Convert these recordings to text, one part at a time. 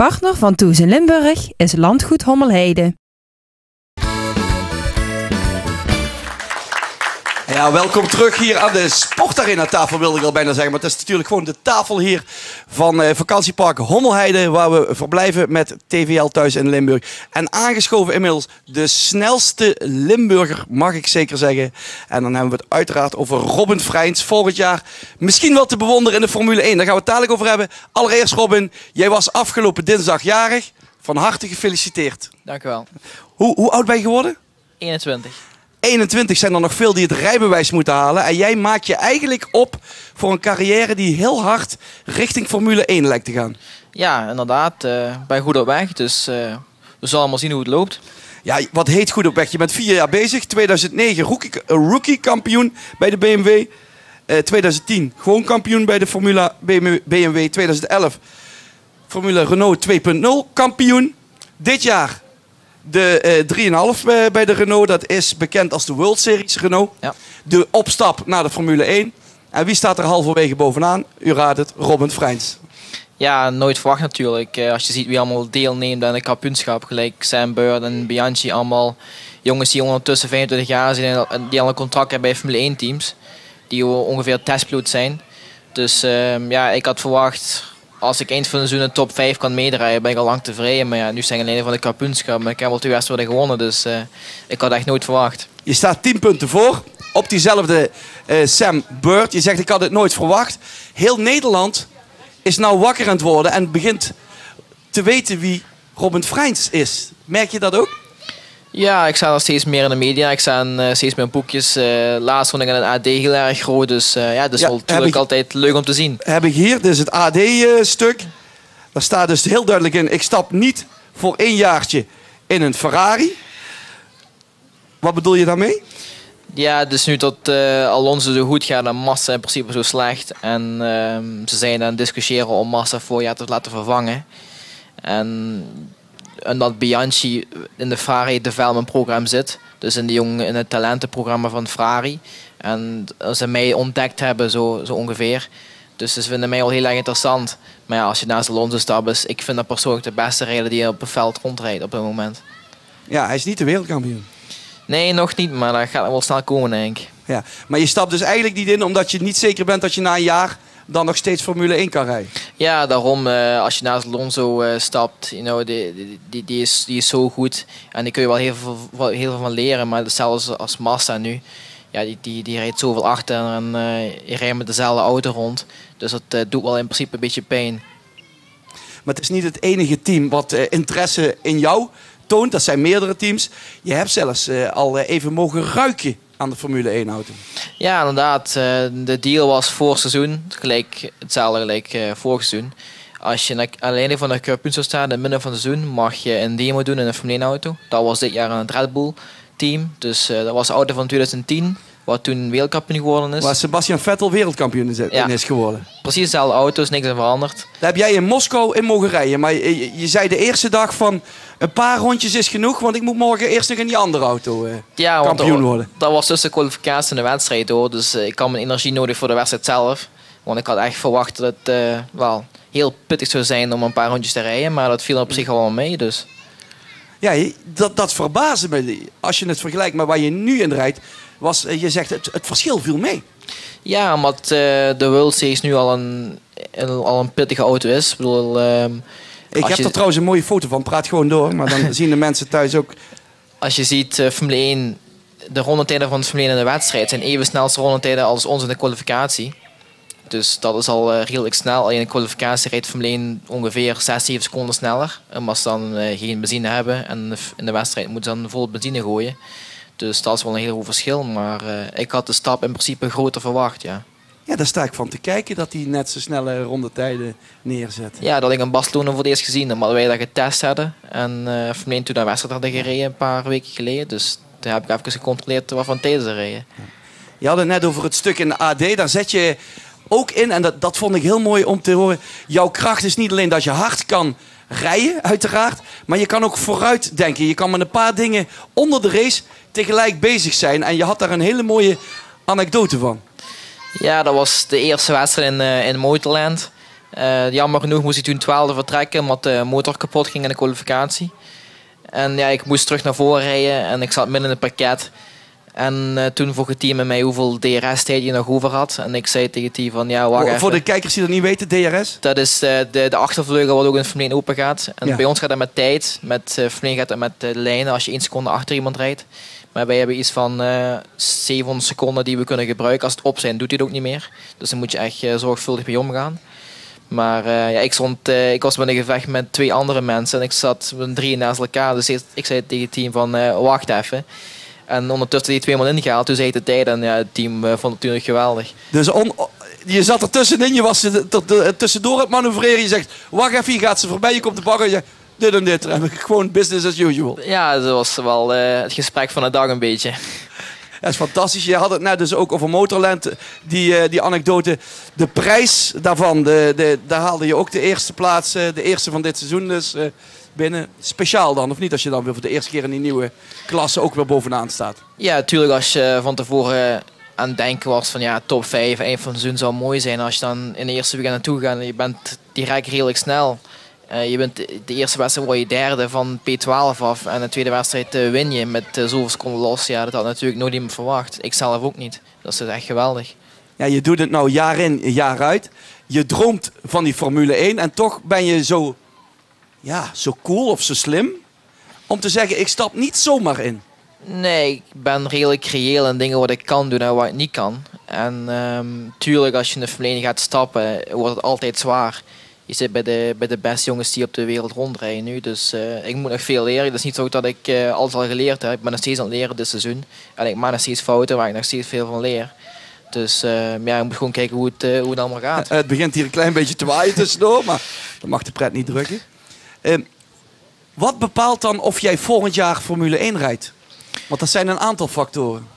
Partner van Toes in Limburg is Landgoed Hommelheide. Ja, welkom terug hier aan de Sportarena tafel wilde ik al bijna zeggen. Maar het is natuurlijk gewoon de tafel hier van eh, vakantiepark Hommelheide. Waar we verblijven met TVL thuis in Limburg. En aangeschoven inmiddels de snelste Limburger, mag ik zeker zeggen. En dan hebben we het uiteraard over Robin Freins. Volgend jaar misschien wel te bewonderen in de Formule 1. Daar gaan we het dadelijk over hebben. Allereerst Robin, jij was afgelopen dinsdag jarig. Van harte gefeliciteerd. Dank u wel. Hoe, hoe oud ben je geworden? 21. 21 zijn er nog veel die het rijbewijs moeten halen. En jij maakt je eigenlijk op voor een carrière die heel hard richting Formule 1 lijkt te gaan. Ja, inderdaad. eh ben goed op weg. Dus eh, we zullen allemaal zien hoe het loopt. Ja, wat heet goed op weg? Je bent vier jaar bezig. 2009 rookie, eh, rookie kampioen bij de BMW. Eh 2010 gewoon kampioen bij de Formula BMW. BMW. 2011 Formule Renault 2.0 kampioen. Dit jaar de eh 3,5 bij- bij de Renault. Dat is bekend als de World Series Renault. Ja. De opstap naar de Formule 1. En wie staat er halverwege bovenaan? U raadt het, Robin Freins. Ja, nooit verwacht natuurlijk. Eh, als je ziet wie allemaal deelneemt aan de kampioenschap. Gelijk Sam Bird en Bianchi allemaal. Jongens die ondertussen 25 jaar zijn en die al een contract hebben bij Formule 1 teams. Die ongeveer testpiloot zijn. Dus ehm, ja, ik had verwacht... Als ik eind van het seizoen een top 5 kan meedraaien, ben ik al lang tevreden. Maar ja, nu zijn we alleen van de kampioenschap. Maar ik heb al twee wedstrijden gewonnen, dus eh, ik had echt nooit verwacht. Je staat 10 punten voor op diezelfde eh, Sam Bird. Je zegt ik had het nooit verwacht. Heel Nederland is nou wakker aan het worden en begint te weten wie Robin Freins is. Merk je dat ook? Ja, ik sta nog steeds meer in de media. Ik sta in, eh, steeds meer boekjes. Eh, laatst vond ik in een AD heel erg groot. Dus eh, ja, dat is Ja, natuurlijk ik- altijd leuk om te zien. Heb ik hier, dit is het AD-stuk. Daar staat dus heel duidelijk in: ik stap niet voor één jaartje in een Ferrari. Wat bedoel je daarmee? Ja, dus nu dat Alonso zo goed gaat en Massa in principe zo slecht. En ehm, ze zijn aan het discussiëren om Massa voorjaar te laten vervangen. En, en dat Bianchi in de Ferrari Development Program zit. Dus in, de jong, in het talentenprogramma van Ferrari. En ze mij ontdekt hebben, zo, zo ongeveer. Dus ze vinden mij al heel erg interessant. Maar ja, als je naast Alonso stapt, is ik vind dat persoonlijk de beste rijder die op het veld rondrijdt op het moment. Ja, hij is niet de wereldkampioen. Nee, nog niet, maar dat gaat wel snel komen, denk ik. Ja. Maar je stapt dus eigenlijk niet in omdat je niet zeker bent dat je na een jaar dan nog steeds Formule 1 kan rijden. Ja, daarom eh, als je naast Alonso eh, stapt, you know, die, die, die, is, die is zo goed. En die kun je wel heel veel, heel veel van leren. Maar hetzelfde als Massa nu. Ja, die, die, die rijdt zoveel achter en eh je rijdt met dezelfde auto rond. Dus dat doet wel in principe een beetje pijn. Maar het is niet het enige team wat interesse in jou toont. Dat zijn meerdere teams. Je hebt zelfs al even mogen ruiken aan de Formule 1 auto. Ja, inderdaad. eh, de deal was voor seizoen, gelijk, hetzelfde gelijk eh vorig seizoen. Als je alleen van de kampioen zou staan in het midden van het seizoen, mag je een demo doen in een Formule 1 auto. Dat was dit jaar het Red Bull team. Dus eh, dat was de auto van 2010, wat toen wereldkampioen geworden is. Waar Sebastian Vettel wereldkampioen is, Ja. is geworden. Precies dezelfde auto's, niks aan veranderd. Daar heb jij in Moskou in mogen rijden. Maar je, je- je zei de eerste dag van een paar rondjes is genoeg. Want ik moet morgen eerst nog in die andere auto eh, Ja, kampioen dat, worden. dat was tussen de kwalificatie en de wedstrijd hoor. Dus eh, ik had mijn energie nodig voor de wedstrijd zelf. Want ik had echt verwacht dat het eh, wel heel pittig zou zijn om een paar rondjes te rijden. Maar dat viel op zich al wel mee. Dus. Ja, dat, dat verbaasde me. Als je het vergelijkt met waar je nu in rijdt. Was, eh, je zegt het, het verschil viel mee. Ja, omdat eh, de World Series nu al een, een- al een pittige auto is. Ik bedoel, ehm, Ik heb je- er trouwens een mooie foto van. Praat gewoon door. Maar dan zien de mensen thuis ook. als je ziet eh, Formule 1, de rondetijden van de Formule 1 in de wedstrijd zijn even snelste rondetijden als ons in de kwalificatie. Dus dat is al eh, redelijk snel. Alleen in de kwalificatie rijdt Formule 1 ongeveer 6, 7 seconden sneller. Omdat ze dan eh, geen benzine hebben. En in de wedstrijd moeten ze dan vol benzine gooien. Dus dat is wel een heel groot verschil. Maar eh, ik had de stap in principe groter verwacht, ja. Ja, daar sta ik van te kijken dat hij net zo snelle rondetijden neerzet. Ja, dat ik in Barcelona voor het eerst gezien. Omdat wij dat getest hadden. En eh Formule 1 toen naar wedstrijd hadden gereden een paar weken geleden. Dus toen heb ik even gecontroleerd wat voor tijden ze reden. Je had het net over het stuk in de AD. Daar zet je ook in, en dat, dat vond ik heel mooi om te horen. Jouw kracht is niet alleen dat je hard kan rijden, uiteraard. Maar je kan ook vooruit denken. Je kan met een paar dingen onder de race tegelijk bezig zijn. En je had daar een hele mooie anekdote van. Ja, dat was de eerste wedstrijd in, eh, in Motorland. Eh, jammer genoeg moest ik toen 12 vertrekken omdat de motor kapot ging in de kwalificatie. En ja, ik moest terug naar voren rijden en ik zat midden in het pakket. En uh, toen vroeg het team met mij hoeveel DRS-tijd je nog over had. En ik zei tegen het team van ja, wacht Voor, even. voor de kijkers die dat niet weten, DRS? Dat is uh, de, de achtervleugel wat ook in het Formule 1 open gaat. En Ja. bij ons gaat dat met tijd. Met uh, Formule 1 gaat dat met uh, lijnen als je één seconde achter iemand rijdt. Maar wij hebben iets van uh, 700 seconden die we kunnen gebruiken. Als het op zijn, doet hij het ook niet meer. Dus dan moet je echt zorgvuldig mee omgaan. Maar uh, ja, ik, stond, uh, ik was met een gevecht met twee andere mensen. En ik zat met drie naast elkaar. Dus ik zei tegen het team van uh, wacht even. En ondertussen die twee man ingehaald. Toen zei de tijd. En ja, het team uh, vond het natuurlijk geweldig. Dus on, je zat er tussenin. Je was er tussendoor het manoeuvreren. Je zegt wacht even, hier gaat ze voorbij. Je komt de bagger. Je dit en dit. En gewoon business as usual. Ja, dat was wel uh, het gesprek van de dag een beetje. Dat is fantastisch. Je had het net dus ook over Motorland, die, uh, die anekdote. De prijs daarvan, de, de, daar haalde je ook de eerste plaats, uh, de eerste van dit seizoen dus binnen. Speciaal dan, of niet? Als je dan weer voor de eerste keer in die nieuwe klasse ook weer bovenaan staat. Ja, natuurlijk als je van tevoren aan het denken was van ja, top 5, eind van het seizoen zou mooi zijn. Als je dan in de eerste weekend naartoe gaat en je bent direct redelijk snel. Uh, je bent de eerste wedstrijd word je derde van P12 af en de tweede wedstrijd uh, win je met uh, zoveel seconden los. Ja, dat had natuurlijk nooit iemand verwacht. Ik zelf ook niet. Dat is echt geweldig. Ja, je doet het nou jaar in, jaar uit. Je droomt van die Formule 1 en toch ben je zo, ja, zo cool of zo slim om te zeggen: ik stap niet zomaar in. Nee, ik ben redelijk reëel in dingen wat ik kan doen en wat ik niet kan. En um, tuurlijk, als je in de 1 gaat stappen, wordt het altijd zwaar je zit bij de, bij de beste jongens die op de wereld rondrijden nu. Dus uh, ik moet nog veel leren. Het is niet zo dat ik uh, alles al geleerd heb. Ik ben nog steeds aan het leren dit seizoen. En ik maak nog steeds fouten waar ik nog steeds veel van leer. Dus uh, ja, ik moet gewoon kijken hoe het, uh, hoe het allemaal gaat. Het begint hier een klein beetje te waaien tussendoor, maar dat mag de pret niet drukken. Ehm, wat bepaalt dan of jij volgend jaar Formule 1 rijdt? Want dat zijn een aantal factoren.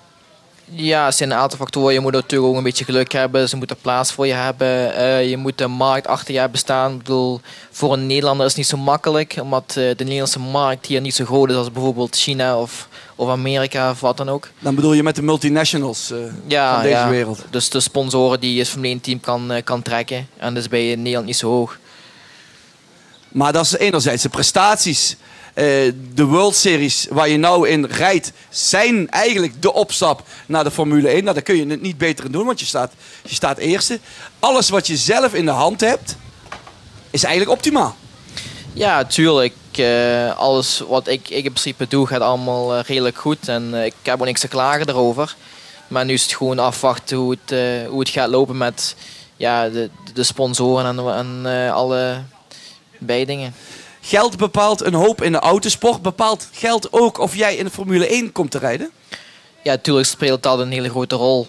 Ja, het zijn een aantal factoren. Je moet natuurlijk ook een beetje geluk hebben. Ze moeten plaats voor je hebben. Uh, je moet de markt achter je hebben staan. Ik bedoel, voor een Nederlander is het niet zo makkelijk. Omdat uh, de Nederlandse markt hier niet zo groot is als bijvoorbeeld China of, of Amerika of wat dan ook. Dan bedoel je met de multinationals uh, ja, van deze ja. wereld. Dus de sponsoren die het Formule 1 team kan, kan trekken. En dat is bij Nederland niet zo hoog. Maar dat is enerzijds de prestaties. Uh, de World Series waar je nou in rijdt, zijn eigenlijk de opstap naar de Formule 1. Nou, daar kun je het niet beter doen, want je staat, je staat eerste. Alles wat je zelf in de hand hebt, is eigenlijk optimaal. Ja, tuurlijk. Uh, alles wat ik, ik in principe doe, gaat allemaal uh, redelijk goed. En ik heb ook niks te klagen erover. Maar nu is het gewoon afwachten hoe het, hoe het gaat lopen met ja, de, de sponsoren en, en alle bijdingen. Geld bepaalt een hoop in de autosport. Bepaalt geld ook of jij in de Formule 1 komt te rijden? Ja, natuurlijk speelt dat een hele grote rol.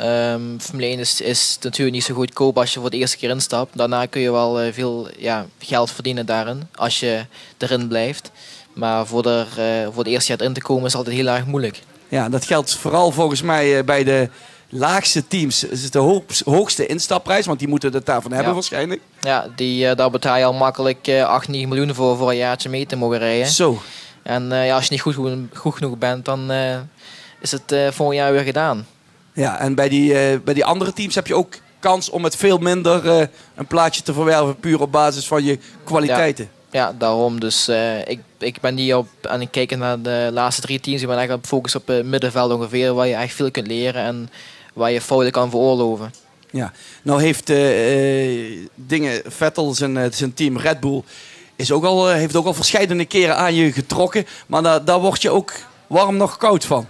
Um, Formule 1 is, is, natuurlijk niet zo goedkoop als je voor de eerste keer instapt. Daarna kun je wel uh, veel ja, geld verdienen daarin, als je erin blijft. Maar voor, de, uh, voor de eerste jaar in te komen is altijd heel erg moeilijk. Ja, dat geldt vooral volgens mij uh, bij de laagste teams. Is het de hoogste, instapprijs, want die moeten het daarvan hebben ja. waarschijnlijk. Ja, die, uh, daar betaal je al makkelijk uh, 8, 9 miljoen voor, voor een jaartje mee te mogen rijden. Zo. En uh, ja, als je niet goed, goed genoeg bent, dan is het volgend jaar weer gedaan. Ja, en bij die, bij die andere teams heb je ook kans om met veel minder uh, een plaatje te verwerven, puur op basis van je kwaliteiten. Ja, ja daarom. Dus uh, ik, ik ben niet op aan het kijken naar de laatste drie teams. Ik ben echt op focus op het middenveld ongeveer, waar je echt veel kunt leren en waar je fouten kan veroorloven. Ja, nou heeft uh, dingen, Vettel zijn, uh, zijn team Red Bull is ook al, uh, heeft ook al verschillende keren aan je getrokken, maar daar, daar word je ook warm nog koud van.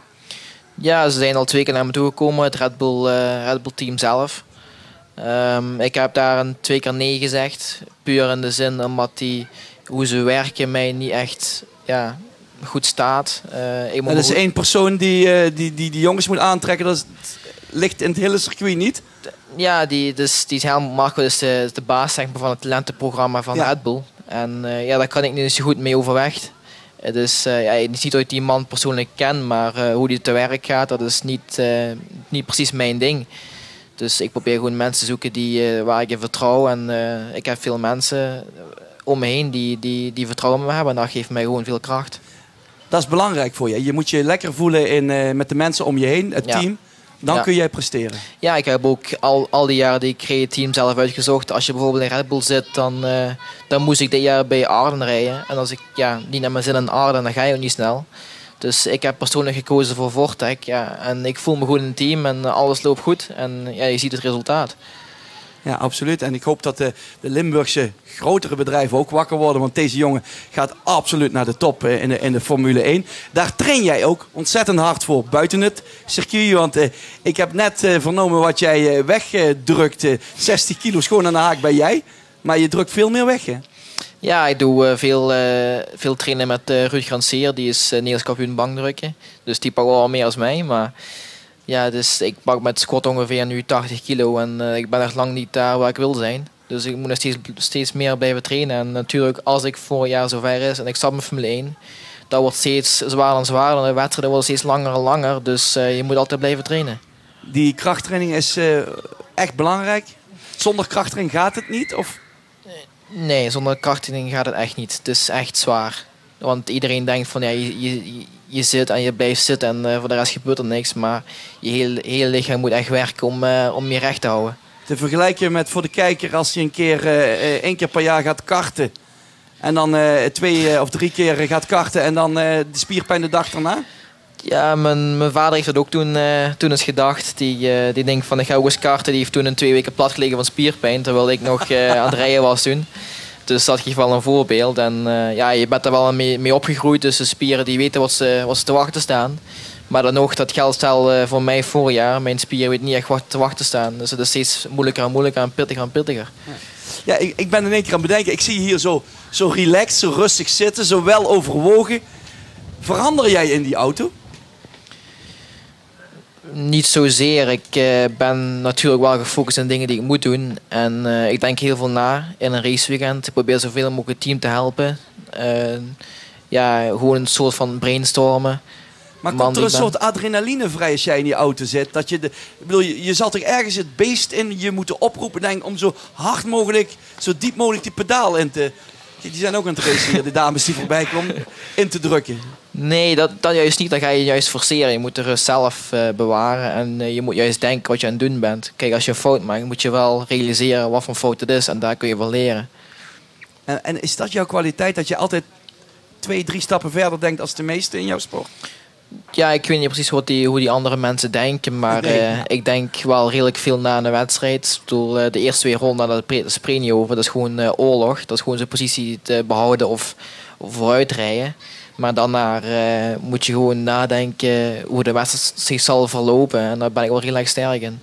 Ja, ze zijn al twee keer naar me toegekomen, het Red Bull, Red Bull team zelf. Um, ik heb daar een twee keer nee gezegd, puur in de zin omdat die, hoe ze werken mij niet echt ja, goed staat. ik dat is één persoon die, die, die die jongens moet aantrekken, dat is, ligt in het hele circuit niet. Ja, die, dus, die Helmut Marko is de, de baas zeg maar, van het talentenprogramma van Ja. Red Bull. En uh, ja, daar kan ik niet zo goed mee overweg. Het is, uh, ja, het is niet dat ik die man persoonlijk ken, maar uh, hoe die te werk gaat, dat is niet, niet precies mijn ding. Dus ik probeer gewoon mensen te zoeken die, waar ik in vertrouw. En ik heb veel mensen om me heen die, die, die vertrouwen in me hebben. En dat geeft mij gewoon veel kracht. Dat is belangrijk voor je. Je moet je lekker voelen in, met de mensen om je heen, het Ja. team. Dan Ja. kun jij presteren. Ja, ik heb ook al, al die jaren die creatief zelf uitgezocht. Als je bijvoorbeeld in Red Bull zit, dan, eh, dan moest ik dit jaar bij Arden rijden. En als ik ja, niet naar mijn zin in Arden, dan ga je ook niet snel. Dus ik heb persoonlijk gekozen voor Vortec. Ja, en ik voel me goed in het team en alles loopt goed. En ja, je ziet het resultaat. Ja, absoluut. En ik hoop dat de, de Limburgse grotere bedrijven ook wakker worden. Want deze jongen gaat absoluut naar de top eh, in de, in de Formule 1. Daar train jij ook ontzettend hard voor buiten het circuit. Want eh, ik heb net eh, vernomen wat jij eh, wegdrukt. eh 60 kilo schoon aan de haak bij jij. Maar je drukt veel meer weg, hè? Ja, ik doe veel, veel trainen met eh Ruud Granseer. Die is Nederlands kampioen bankdrukken. Dus die pakt wel meer als mij. Maar ja, dus ik pak met squat ongeveer nu 80 kilo. En eh, ik ben echt lang niet daar waar ik wil zijn. Dus ik moet nog steeds, steeds meer blijven trainen. En natuurlijk, als ik vorig jaar zover is en ik stap in Formule 1... Dat wordt steeds zwaarder en zwaarder. De wedstrijden worden steeds langer en langer. Dus eh, je moet altijd blijven trainen. Die krachttraining is eh, echt belangrijk. Zonder krachttraining gaat het niet? Of Nee, zonder krachtraining gaat het echt niet. Het is echt zwaar. Want iedereen denkt van ja, je, je, je zit en je blijft zitten en eh, voor de rest gebeurt er niks. Maar je hele, hele lichaam moet echt werken om, eh, om je recht te houden. te vergelijken met voor de kijker als je een keer, eh, één keer per jaar gaat karten. En dan twee of drie keer gaat karten en dan de spierpijn de dag daarna. Ja, mijn, mijn vader heeft dat ook toen, toen eens gedacht. Die, die denkt van ik ga ook eens karten. Die heeft toen een twee weken plat gelegen van spierpijn. Terwijl ik nog aan het rijden was toen. Dus dat geeft wel een voorbeeld. En eh, ja, je bent er wel mee, mee opgegroeid. Dus de spieren die weten wat ze, wat te wachten staan. Maar dan nog, dat geldt stel eh, voor mij vorig jaar. Mijn spieren weten niet echt wat te wachten staan. Dus het is steeds moeilijker en moeilijker en pittiger en pittiger. Ja, ik, ik ben in één keer aan het bedenken. Ik zie je hier zo, zo relaxed, zo rustig zitten, zo wel overwogen. Verander jij in die auto? Niet zozeer. Ik eh, ben natuurlijk wel gefocust op dingen die ik moet doen. En eh, ik denk heel veel na in een raceweekend. Ik probeer zoveel mogelijk het team te helpen. Eh, ja, gewoon een soort van brainstormen. Maar komt er een soort adrenaline vrij als jij in die auto zit? Dat je, de, ik bedoel, je, je zal toch ergens het beest in je moeten oproepen denk, om zo hard mogelijk, zo diep mogelijk die pedaal in te... Die zijn ook aan het racen hier, de dames die voorbij komen, in te drukken. Nee, dat, dat juist niet. Dan ga je juist forceren. Je moet de rust zelf eh, bewaren. En eh, je moet juist denken wat je aan het doen bent. Kijk, als je een fout maakt, moet je wel realiseren wat voor een fout het is. En daar kun je wel leren. En, en is dat jouw kwaliteit, dat je altijd twee, drie stappen verder denkt als de meeste in jouw sport? Ja, ik weet niet precies wat die, hoe die andere mensen denken, maar Nee. eh, ik denk wel redelijk veel na een wedstrijd. Ik bedoel, eh, de eerste twee ronden, dat spreek je over. Dat is gewoon eh, oorlog. Dat is gewoon zijn positie te behouden of, of vooruitrijden. Maar daarna moet je gewoon nadenken hoe de wedstrijd zich zal verlopen. En daar ben ik wel redelijk sterk in.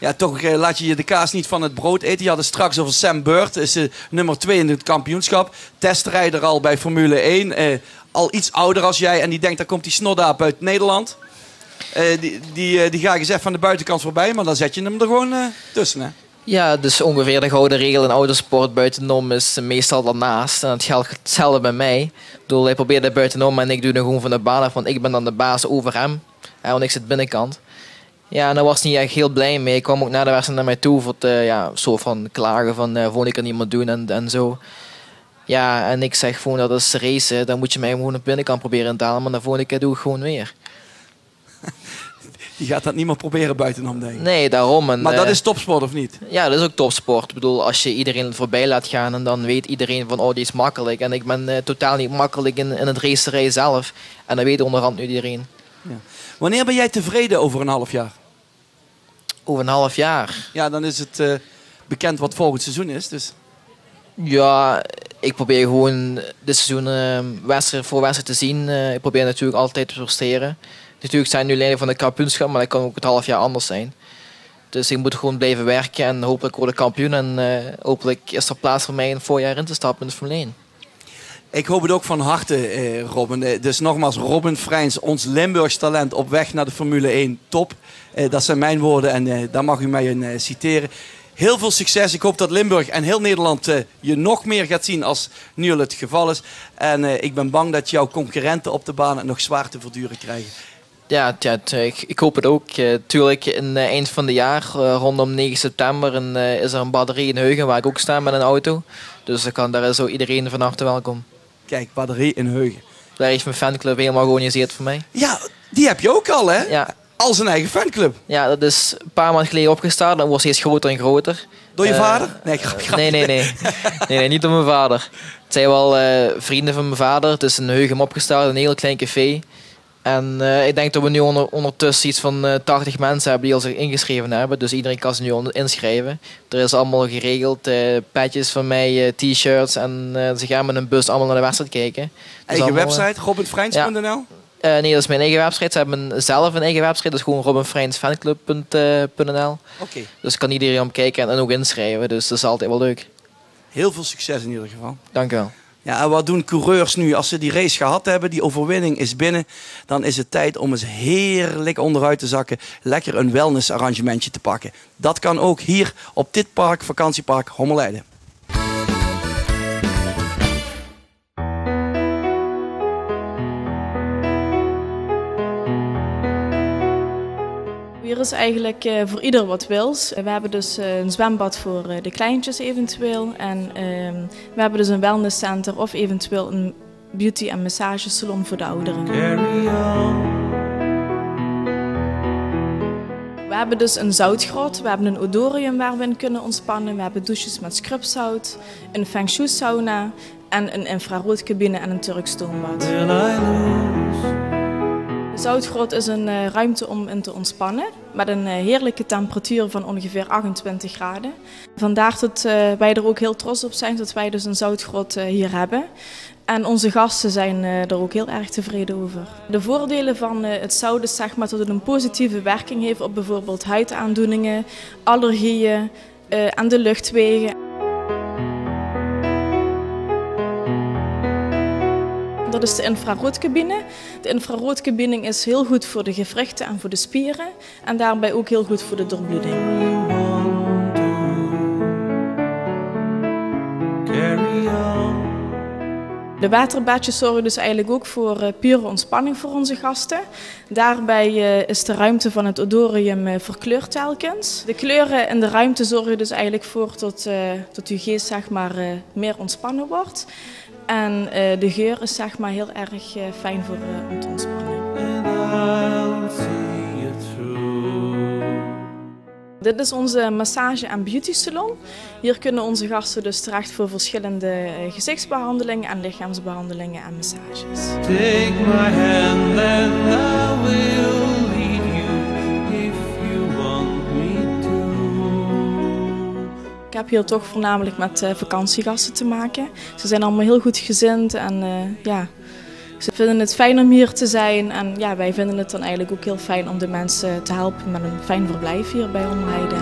Ja, toch laat je je de kaas niet van het brood eten. Je had het straks over Sam Bird, is nummer 2 in het kampioenschap. Testrijder al bij Formule 1. Al iets ouder als jij. En die denkt, daar komt die snodaap uit Nederland. Eh, die, die, eh, die ga ik eens aan de buitenkant voorbij. Maar dan zet je hem er gewoon eh, tussen. Hè? Ja, dus ongeveer de gouden regel in autosport buitenom is meestal daarnaast. En het geldt hetzelfde bij mij. Ik hij probeert het buitenom en ik doe er gewoon van de baan af, want ik ben dan de baas over hem. Hè, want ik zit binnenkant. Ja, en daar was hij echt heel blij mee. Ik kwam ook na de wedstrijd naar mij toe voor te, ja, zo van klagen van uh, keer niet meer doen en, en zo. Ja, en ik zeg gewoon dat is racen, dan moet je mij gewoon op binnenkant proberen te halen, maar de volgende keer doe ik gewoon weer. Die gaat dat niet meer proberen buitenom, denk ik. Nee, daarom. En, Maar dat eh, is topsport, of niet? Ja, dat is ook topsport. Ik bedoel, als je iedereen voorbij laat gaan en dan weet iedereen van, oh, die is makkelijk. En ik ben eh, totaal niet makkelijk in, in het racerij zelf. En dat weet onderhand nu iedereen. Wanneer ben jij tevreden over een half jaar? Over een half jaar. Ja, dan is het eh, bekend wat volgend seizoen is. Dus Ja, ik probeer gewoon dit seizoen eh, wedstrijd voor wedstrijd te zien. Eh, ik probeer natuurlijk altijd te presteren. Natuurlijk zijn nu leider van de kampioenschap, maar dat kan ook het half jaar anders zijn. Dus ik moet gewoon blijven werken en hopelijk word ik kampioen. En eh, hopelijk is er plaats voor mij een voorjaar in te stappen in de Formule 1. Ik hoop het ook van harte, eh, Robin. Eh, dus nogmaals, Robin Freins, ons Limburgs talent op weg naar de Formule 1. Top. Eh, dat zijn mijn woorden en daar mag u mij in eh, citeren. Heel veel succes. Ik hoop dat Limburg en heel Nederland eh, je nog meer gaat zien als nu al het geval is. En eh, ik ben bang dat jouw concurrenten op de baan het nog zwaar te verduren krijgen. Ja, tja, t- ik, hoop het ook. Eh, tuurlijk, in het eind van het jaar, rondom 9 september, en, is er een batterie in Heugen waar ik ook sta met een auto. Dus dan kan, daar is ook iedereen van harte welkom. Kijk, batterie in Heugen. Daar heeft mijn fanclub helemaal georganiseerd voor mij. Ja, die heb je ook al, hè? Ja, al zijn eigen fanclub. Ja, dat is een paar maanden geleden opgestart en wordt steeds groter en groter. Door je Eh, vader? Nee. Nee, nee, nee. nee, nee. Niet door mijn vader. Het zijn wel eh, vrienden van mijn vader. Het is een Heugem opgestart, een heel klein café. En eh, ik denk dat we nu onder, ondertussen iets van eh 80 mensen hebben die al zich ingeschreven hebben. Dus iedereen kan zich nu inschrijven. Er is allemaal geregeld. petjes van mij, t-shirts. En ze gaan met een bus allemaal naar de wedstrijd kijken. Dus Eigen allemaal, website, robinfrijns.nl. eh, nee, dat is mijn eigen website. Ze hebben zelf een eigen website. Dat is gewoon robinfrijnsfanclub.nl. Oké. Dus kan iedereen om kijken en, en ook inschrijven. Dus dat is altijd wel leuk. Heel veel succes in ieder geval. Dank u wel. Ja, en wat doen coureurs nu als ze die race gehad hebben, die overwinning is binnen, dan is het tijd om eens heerlijk onderuit te zakken, lekker een wellnessarrangementje te pakken. Dat kan ook hier op dit park, vakantiepark Hommerleiden. Hier is eigenlijk eh, voor ieder wat wils. We hebben dus eh, een zwembad voor eh, de kleintjes eventueel. En ehm, we hebben dus een wellnesscenter of eventueel een beauty- en massagesalon voor de ouderen. We hebben dus een zoutgrot, we hebben een odorium waar we in kunnen ontspannen. We hebben douches met scrubzout, een feng shui sauna en een infraroodcabine en een Turks stoombad. Zoutgrot is een eh, ruimte om in te ontspannen met een eh, heerlijke temperatuur van ongeveer 28 graden. Vandaar dat eh, wij er ook heel trots op zijn dat wij dus een zoutgrot hier hebben. En onze gasten zijn er ook heel erg tevreden over. De voordelen van het zout is maar, dat het een positieve werking heeft op bijvoorbeeld huidaandoeningen, allergieën en de luchtwegen. Dat is de infraroodcabine. De infraroodcabine is heel goed voor de gewrichten en voor de spieren. En daarbij ook heel goed voor de doorbloeding. De waterbadjes zorgen dus eigenlijk ook voor eh, pure ontspanning voor onze gasten. Daarbij eh, is de ruimte van het odorium eh, verkleurd telkens. De kleuren in de ruimte zorgen dus eigenlijk voor dat, dat uw geest zeg maar, meer ontspannen wordt. En eh, de geur is zeg maar, heel erg eh, fijn voor, om te ontspannen. Dit is onze massage- en beauty salon. Hier kunnen onze gasten dus terecht voor verschillende eh, gezichtsbehandelingen en lichaamsbehandelingen en massages. Take my hand and I will Ik heb hier toch voornamelijk met eh, vakantiegasten te maken. Ze zijn allemaal heel goed gezind en eh, ja, ze vinden het fijn om hier te zijn. En ja, wij vinden het dan eigenlijk ook heel fijn om de mensen te helpen met een fijn verblijf hier bij Omheide.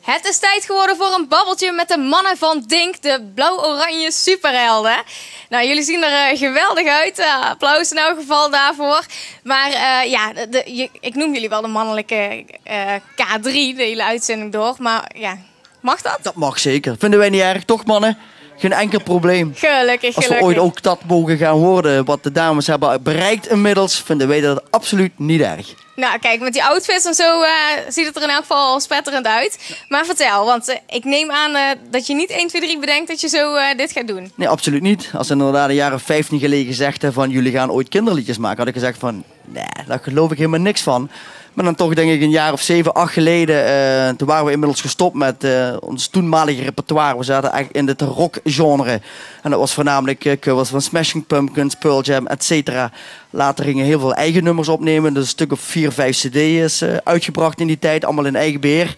Het is tijd geworden voor een babbeltje met de mannen van Dink, de blauw-oranje superhelden. Nou, jullie zien er eh, geweldig uit. Eh, applaus in elk geval daarvoor. Maar eh, ja, de, ik noem jullie wel de mannelijke eh, K3, de hele uitzending door. Maar ja, mag dat? Dat mag zeker. Vinden wij niet erg, toch mannen? Geen enkel probleem. Gelukkig, Als we ooit ook dat mogen gaan worden, wat de dames hebben bereikt inmiddels, vinden wij dat absoluut niet erg. Nou, kijk, met die outfits en zo eh, ziet het er in elk geval al spetterend uit. Maar vertel, want eh, ik neem aan eh, dat je niet 1, 2, 3 bedenkt dat je zo dit gaat doen. Nee, absoluut niet. Als inderdaad een jaar of 15 geleden gezegd van jullie gaan ooit kinderliedjes maken, had ik gezegd van nee, daar geloof ik helemaal niks van. Maar dan toch denk ik een jaar of 7, 8 geleden, eh, toen waren we inmiddels gestopt met eh, ons toenmalige repertoire. We zaten eigenlijk in het rockgenre. En dat was voornamelijk eh, covers van Smashing Pumpkins, Pearl Jam, et cetera. Later gingen heel veel eigen nummers opnemen. Dus een stuk of 4, 5 cd is eh, uitgebracht in die tijd, allemaal in eigen beheer.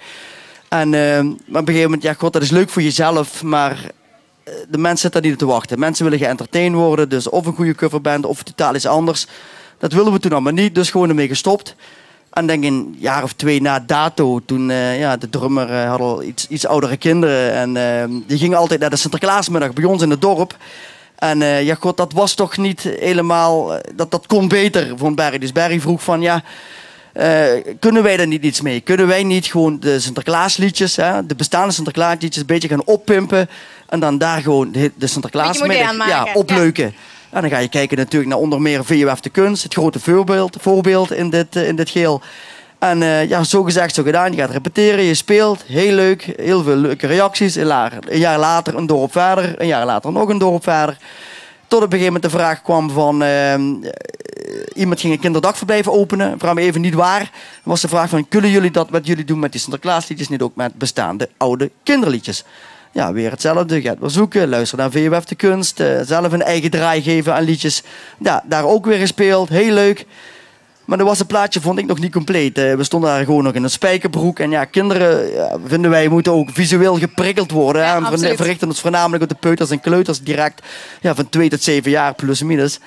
En op een gegeven moment, ja god, dat is leuk voor jezelf, maar de mensen zitten daar niet te wachten. Mensen willen geëntertained worden, dus of een goede coverband of totaal iets anders. Dat wilden we toen allemaal niet, dus gewoon ermee gestopt. En denk een jaar of twee na dato, toen eh, ja, de drummer eh, had al iets, iets oudere kinderen. En eh, die gingen altijd naar de Sinterklaasmiddag bij ons in het dorp. En eh, ja, god, dat was toch niet helemaal, dat, dat kon beter, vond Barry. Dus Barry vroeg van, ja, kunnen wij daar niet iets mee? Kunnen wij niet gewoon de Sinterklaasliedjes, hè, de bestaande Sinterklaasliedjes, een beetje gaan oppimpen en dan daar gewoon de, de Sinterklaasmiddag ja, opleuken? En dan ga je kijken natuurlijk naar onder meer VUF de Kunst, het grote voorbeeld, voorbeeld in, dit, eh, in dit geheel. En eh, ja, zo gezegd, zo gedaan. Je gaat repeteren, je speelt. Heel leuk. Heel veel leuke reacties. Een jaar, later een dorp verder. Een jaar later nog een dorp verder. Tot op gegeven moment de vraag kwam van... ehm, eh, iemand ging een kinderdagverblijf openen. Vraag me even niet waar. was de vraag van... Kunnen jullie dat wat jullie doen met die Sinterklaasliedjes... niet ook met bestaande oude kinderliedjes? Ja, weer hetzelfde. Gaat weer zoeken. Luister naar VWF de Kunst. eh, zelf een eigen draai geven aan liedjes. Ja, daar ook weer gespeeld. Heel leuk. Maar dat was het plaatje vond ik nog niet compleet. Eh, we stonden daar gewoon nog in een spijkerbroek. En ja, kinderen ja, vinden wij moeten ook visueel geprikkeld worden. Ja, hè. En we verrichten ons voornamelijk op de peuters en kleuters direct. Ja, van 2 tot 7 jaar plus minus.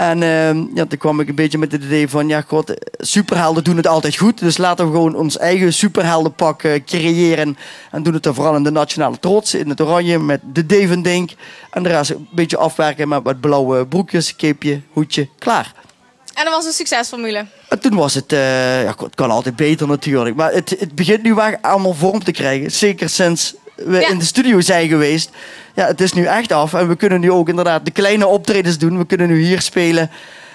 En ehm, ja, toen kwam ik een beetje met het idee van, ja god, superhelden doen het altijd goed. Dus laten we gewoon ons eigen superheldenpak eh, creëren. En doen het dan vooral in de nationale trots, in het oranje, met de Devendink. En de rest een beetje afwerken met wat blauwe broekjes, capeje, hoedje, klaar. En dat was een succesformule. En toen was het, eh, ja, het kan altijd beter natuurlijk. Maar het, het begint nu wel allemaal vorm te krijgen. Zeker sinds we Ja. in de studio zijn geweest. Ja, het is nu echt af. En we kunnen nu ook inderdaad de kleine optredens doen. We kunnen nu hier spelen.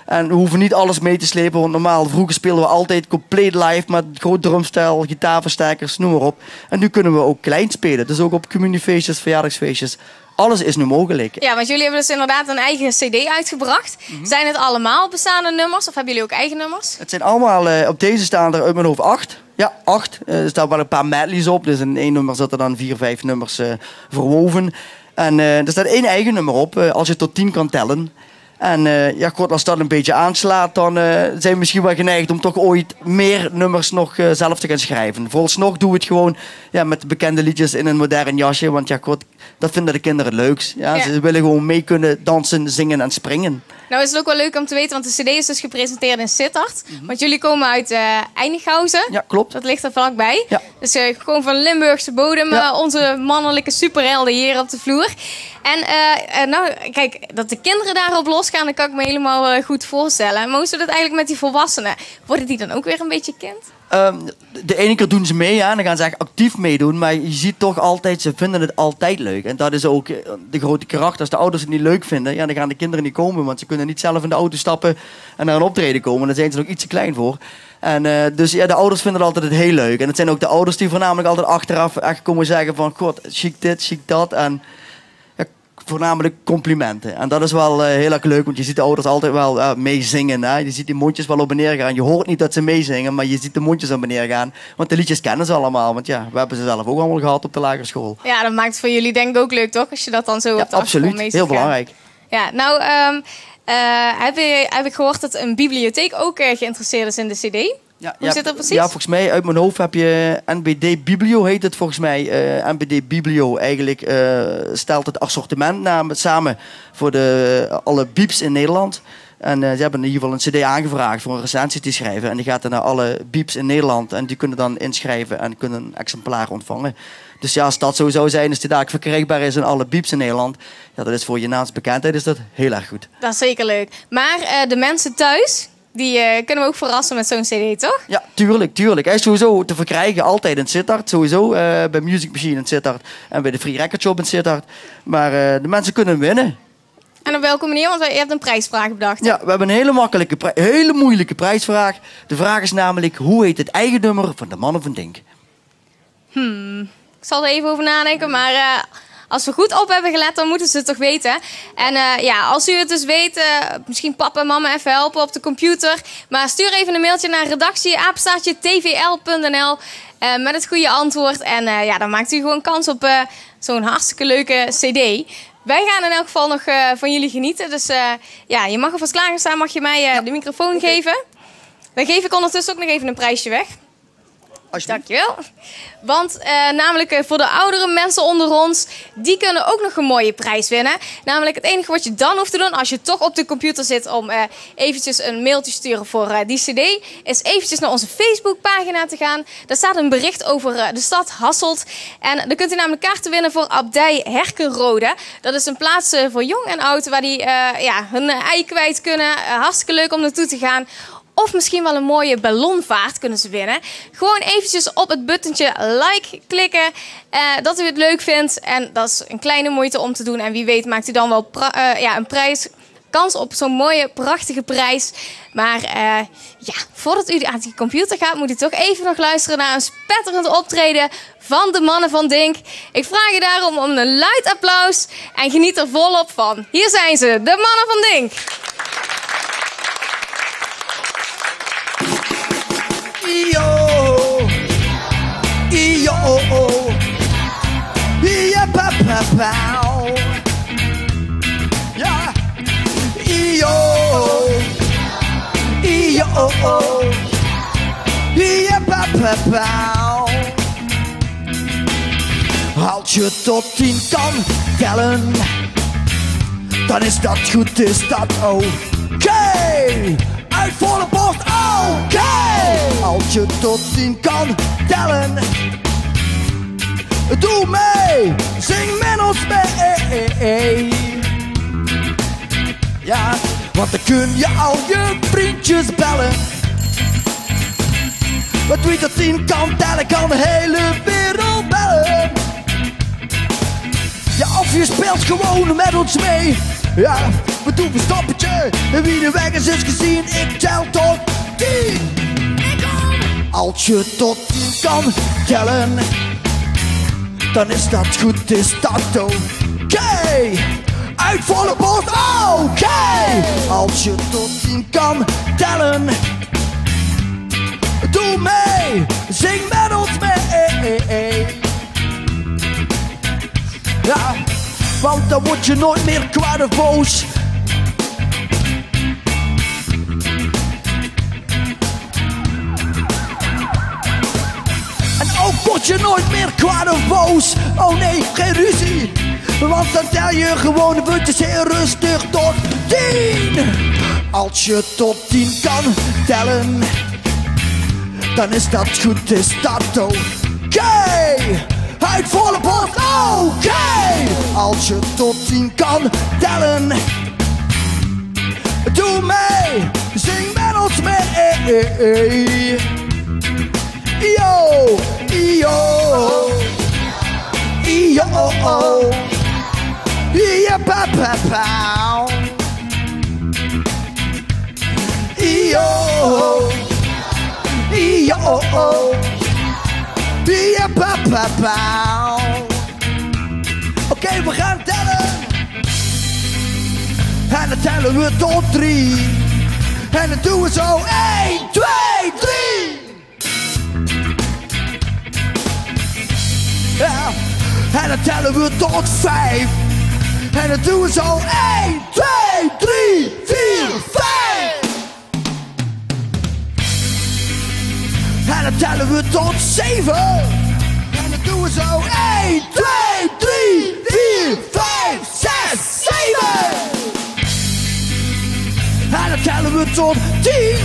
En we hoeven niet alles mee te slepen. Want normaal, vroeger speelden we altijd compleet live. Met groot drumstijl, gitaarversterkers, noem maar op. En nu kunnen we ook klein spelen. Dus ook op communiefeestjes, verjaardagsfeestjes. Alles is nu mogelijk. Ja, want jullie hebben dus inderdaad een eigen cd uitgebracht. Mhm. Zijn het allemaal bestaande nummers of hebben jullie ook eigen nummers? Het zijn allemaal, eh, op deze staan er uit mijn hoofd acht. Ja, acht. Eh, er staan wel een paar medleys op. Dus in één nummer zitten dan vier, vijf nummers eh, verwoven. En eh, er staat één eigen nummer op, als je tot tien kan tellen. En ja, als dat een beetje aanslaat, dan zijn we misschien wel geneigd om toch ooit meer nummers nog zelf te gaan schrijven. Vooralsnog doen we het gewoon ja, met de bekende liedjes in een modern jasje. Want ja, dat vinden de kinderen het leukst. Ja, Ja. Ze willen gewoon mee kunnen dansen, zingen en springen. Nou is het ook wel leuk om te weten, want de cd is dus gepresenteerd in Sittard. Want jullie komen uit eh Einighausen. Mhm. Ja, klopt. Dat ligt er vlakbij. Ja. Dus eh, gewoon van Limburgse bodem, Ja. eh, onze mannelijke superhelden hier op de vloer. En eh, eh, nou, kijk, dat de kinderen daarop losgaan, dat kan ik me helemaal eh, goed voorstellen. Maar hoe zit het eigenlijk met die volwassenen? Worden die dan ook weer een beetje kind? Ehm, de ene keer doen ze mee, ja, en dan gaan ze echt actief meedoen. Maar je ziet toch altijd, ze vinden het altijd leuk. En dat is ook eh, de grote kracht. Als de ouders het niet leuk vinden, ja, dan gaan de kinderen niet komen. Want ze kunnen niet zelf in de auto stappen en naar een optreden komen. Daar zijn ze nog iets te klein voor. En, eh, dus ja, de ouders vinden het altijd heel leuk. En het zijn ook de ouders die voornamelijk altijd achteraf echt komen zeggen van... God, chic dit, chic dat. En voornamelijk complimenten. En dat is wel eh, heel erg leuk, want je ziet de ouders altijd wel eh, meezingen. Hè? Je ziet die mondjes wel op en neer gaan. Je hoort niet dat ze meezingen, maar je ziet de mondjes op en neer gaan. Want de liedjes kennen ze allemaal. Want ja, we hebben ze zelf ook allemaal gehad op de lagere school. Ja, dat maakt het voor jullie denk ik ook leuk, toch? Als je dat dan zo Ja, op de absoluut. Heel gaan. belangrijk. Ja, nou ehm, eh, heb, je, heb ik gehoord dat een bibliotheek ook eh, geïnteresseerd is in de cd. Ja, Hoe ja, zit dat precies? Ja, volgens mij uit mijn hoofd heb je NBD Biblio heet het volgens mij. Eh, NBD Biblio eigenlijk eh, stelt het assortiment samen voor de, alle bieps in Nederland. En eh, ze hebben in ieder geval een cd aangevraagd voor een recensie te schrijven. En die gaat dan naar alle bieps in Nederland. En die kunnen dan inschrijven en kunnen een exemplaar ontvangen. Dus ja, als dat zo zou zijn, als die daar verkrijgbaar is in alle bieps in Nederland. Ja, dat is voor je naamsbekendheid is dat heel erg goed. Dat is zeker leuk. Maar eh, de mensen thuis, die eh, kunnen we ook verrassen met zo'n cd, toch? Ja, tuurlijk, tuurlijk. Hij is sowieso te verkrijgen, altijd in Sittard. Sowieso eh, bij Music Machine in Sittard en bij de Free Record Shop in Sittard. Maar eh, de mensen kunnen winnen. En op welke manier? Want je hebt een prijsvraag bedacht. hè? Ja, we hebben een hele makkelijke, hele moeilijke prijsvraag. De vraag is namelijk, hoe heet het eigen nummer van de mannen van Dink? Ik zal er even over nadenken, maar als we goed op hebben gelet, dan moeten ze het toch weten. En eh, ja, als u het dus weet, eh, misschien papa en mama even helpen op de computer. Maar stuur even een mailtje naar redactie tvl.nl eh, met het goede antwoord. En ja, dan maakt u gewoon kans op zo'n hartstikke leuke cd. Wij gaan in elk geval nog van jullie genieten. Dus ja, je mag alvast klaar staan. Mag je mij de microfoon geven? Dan geef ik ondertussen ook nog even een prijsje weg. Dankjewel. Want eh, namelijk eh, voor de oudere mensen onder ons, die kunnen ook nog een mooie prijs winnen. Namelijk het enige wat je dan hoeft te doen als je toch op de computer zit om eh, eventjes een mailtje te sturen voor die cd, is eventjes naar onze Facebookpagina te gaan. Daar staat een bericht over de stad Hasselt. En dan kunt u namelijk kaarten winnen voor Abdij Herkenrode. Dat is een plaats voor jong en oud waar die ja, hun ei kwijt kunnen. Hartstikke leuk om naartoe te gaan. Of misschien wel een mooie ballonvaart kunnen ze winnen. Gewoon eventjes op het buttontje like klikken. eh, dat u het leuk vindt. En dat is een kleine moeite om te doen. En wie weet maakt u dan wel eh, ja, een prijs kans op zo'n mooie, prachtige prijs. Maar eh, ja, voordat u aan die computer gaat, moet u toch even nog luisteren naar een spetterend optreden van de mannen van Dink. Ik vraag u daarom om een luid applaus en geniet er volop van. Hier zijn ze, de mannen van Dink. Io, io, ja, pa, pa, pa. Ja, io, io, ja, pa, pa, pa. Als je tot tien kan tellen, dan is dat goed, is dat oké. Uit volle borst, oké. Als je tot tien kan tellen, doe mee, zing met ons mee. Ja, want dan kun je al je vriendjes bellen. Wat wie tot tien kan tellen, kan de hele wereld bellen. Ja, of je speelt gewoon met ons mee. Ja, we doen een stappertje. En wie de weg is, is gezien. Ik tel tot tien. Als je tot tien kan tellen, dan is dat goed, is dat oké. Uit volle borst, oké. Als je tot tien kan tellen, doe mee. Zing met ons mee. Ja, want dan word je nooit meer kwaad of boos. Je nooit meer kwaad of. Oh nee, geen ruzie. Want dan tel je gewoon de puntjes heel rustig tot tien. Als je tot tien kan tellen, dan is dat goed, is dat oké. Uit volle borst, oké. Als je tot tien kan tellen, doe mee, zing met ons mee. Yo, ja, pa, pa, pa. Yo, yo, ja, pa, pa, pa. Oké, we gaan tellen. En dan tellen we tot drie. En dan doen we zo 1, 2, 3. Ja. En dan tellen we tot 5. En dan doen we zo 1, 2, 3, 4, 5. En dan tellen we tot 7. En dan doen we zo 1, 2, 3, 4, 5, 6, 7. En dan tellen we tot 10.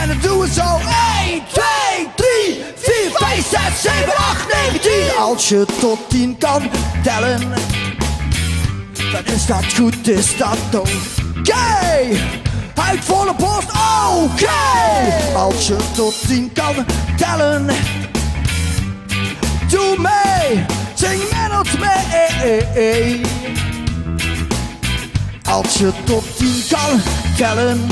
En dan doen we zo 1, 2, 3, 4, 5, 6, 7, 8, 9, 10. Als je tot 10 kan tellen, dan is dat goed, is dat oké. Uit volle borst, oké. Als je tot 10 kan tellen, doe mee, zing met ons mee. Als je tot 10 kan tellen,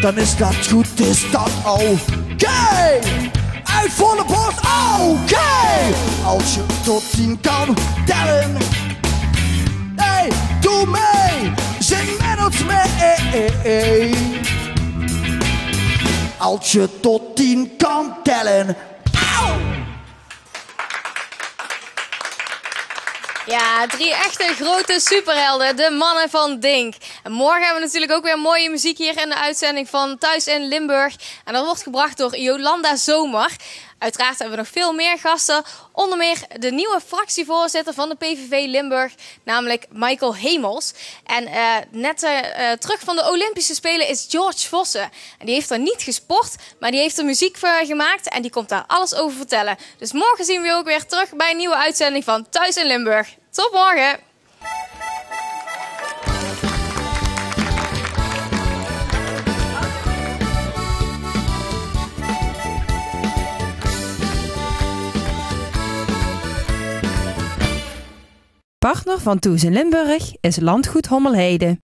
dan is dat goed, is dat oké. Uit volle borst, oké. Als je tot 10 kan tellen, hey, doe mee, zing met ons mee. Als je tot 10 kan tellen, Ja, drie echte grote superhelden, de mannen van Dink. En morgen hebben we natuurlijk ook weer mooie muziek hier in de uitzending van Thuis in Limburg. En dat wordt gebracht door Jolanda Zomer. Uiteraard hebben we nog veel meer gasten. Onder meer de nieuwe fractievoorzitter van de PVV Limburg, namelijk Michael Hemels. En eh, net eh, eh, terug van de Olympische Spelen is George Vossen. En die heeft er niet gesport, maar die heeft er muziek voor gemaakt en die komt daar alles over vertellen. Dus morgen zien we ook weer terug bij een nieuwe uitzending van Thuis in Limburg. Tot morgen! Partner van Toes in Limburg is Landgoed Hommelheide.